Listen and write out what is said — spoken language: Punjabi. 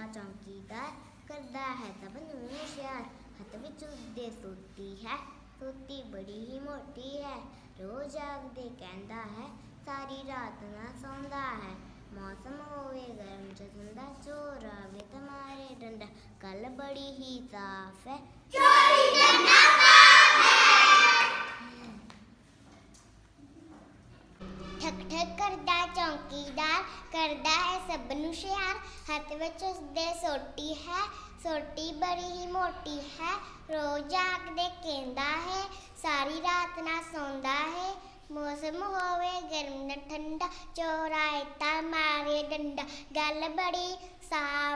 ਕਰਦਾ ਚੌਂਕੀਦਾਰ ਕਰਦਾ ਹੈ ਸਭ ਨੂੰ ਹੁਸ਼ਿਆਰ। ਹੱਥ ਵਿੱਚ ਉਸਦੇ ਸੋਟੀ ਹੈ, ਸੋਟੀ ਬੜੀ ਹੀ ਮੋਟੀ ਹੈ। ਰੋਜ਼ ਜਾਗਦੇ ਕਹਿੰਦਾ ਹੈ, ਸਾਰੀ ਰਾਤ ਨਾ ਸੌਂਦਾ ਹੈ। ਮੌਸਮ ਹੋਵੇ ਗਰਮ ਚ ਠੰਡਾ ਚੋਰ ਆਵੇ ਤੁਹਾਰੇ ਡੰਡਾ। ਗੱਲ ਬੜੀ ਹੀ ਸਾਫ਼ ਹੈ। ਠਕ ਠਕ ਕਰਦਾ ਚੌਂਕੀਦਾਰ ਕਰਦਾ ਹੈ ਸਭ ਨੂੰ ਸ਼ਿਆਰ। ਹੱਥ ਵਿੱਚ ਉਸਦੇ ਸੋਟੀ ਹੈ, ਸੋਟੀ ਬੜੀ ਹੀ ਮੋਟੀ ਹੈ। ਰੋਜ਼ ਜਾਗਦੇ ਕਹਿੰਦਾ ਹੈ, ਸਾਰੀ ਰਾਤ ਨਾ ਸੌਂਦਾ ਹੈ। ਮੌਸਮ ਹੋਵੇ ਗਰਮ ਨਾ ਠੰਡਾ ਚੋਰਾਏ ਤਾਂ ਮਾਰੇ ਡੰਡਾ। ਗੱਲ ਬੜੀ ਸਾਫ਼